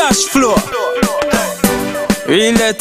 Cashflow. Real it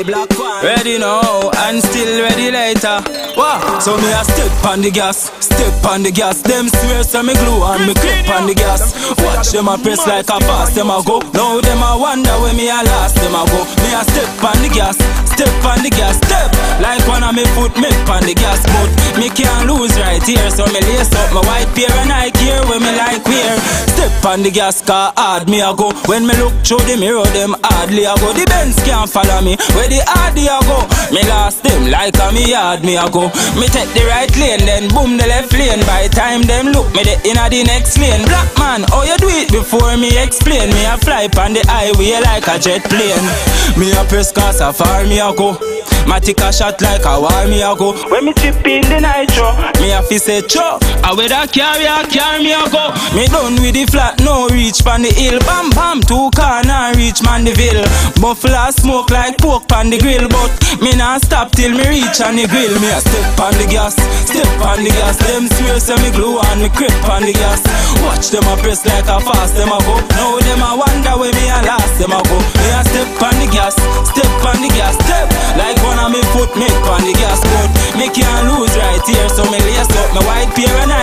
the black one. Ready now and still ready later. Wow. So me a step on the gas, step on the gas. Them swear so me glue and me grip on the gas. Watch them a press like a fast, them a go. Now them a wonder where me a last, them a go. Me a step on the gas, step on the gas, step. Like one of me foot me on the gas, but me can't lose right here. So me lace up my white pair and I care when me like wear. Step on the gas, car hard me a go. When me look through the mirror, them hardly a go. The Benz can't follow me. Where the hardy a go, me lost them like a me yard me a go. Me take the right lane, then boom the left lane. By time them look me the inna the next lane. Blakk Man, how you do it before me explain? Me a fly on the highway like a jet plane. Me a press car so far me a go. My tick a shot like a war me a go. When me chip in the nitro, me a fi say cho. I with a carry a carry me a go. Me done with the flat, no reach pan the hill. Bam bam, two corner reach man the Mandeville. Buffalo smoke like pork pan the grill, but me not stop till me reach on the grill. Me a step on the gas, step on the gas. Them swear say me glue and me grip on the gas. Watch them a press like a fast, them a go. Now them a wonder where me a last, them a go. On the gas, step on the gas, step like one of me foot make on the gas, but me can't lose right here. So me lace up my white pair and I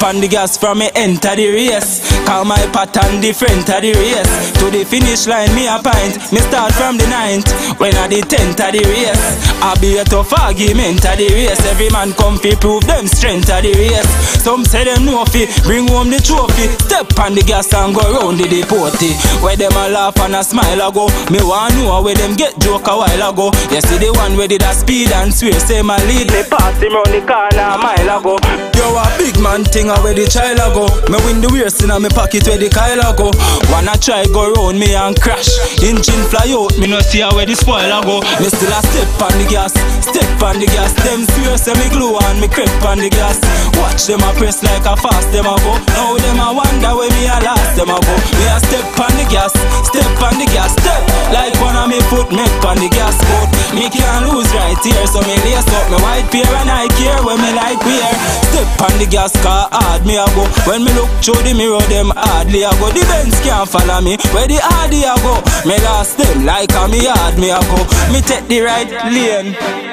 Step on the gas from me enter the race. Call my pattern different to the race. To the finish line, me a pint. Me start from the ninth when I the tenth of the race. I be a tough argument of the race. Every man come fi prove them strength of the race. Some say them know fi bring home the trophy. Step on the gas and go round the deportee. Where them a laugh and a smile a go. Me want know where them get joke a while ago. You see the one where did a speed and swear say my lead. Me pass him round the corner a mile ago. Yo a big man thing a where the child go. Me win the waist in me pocket where the Kyle a go. Wanna try go round me and crash. Engine fly out, me no see where the spoiler go. Me still a step on the gas, step on the gas. Them swear say me glue and me creep on the gas. Watch them a press like a fast, them a go. Now them a wonder where me a last, them a go. Me a step on the gas, step on the foot me on the gas coat. Me can't lose right here, so me lace up my white pair and I care when me like wear. Step on the gas car hard me a go. When me look through the mirror, them hardly a go. The Benz can't follow me, where the hardy a go. Me lost them like a me hard me a go. Me take the right lane.